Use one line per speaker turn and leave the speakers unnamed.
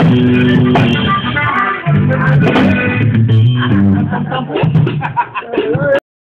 Mm-hmm.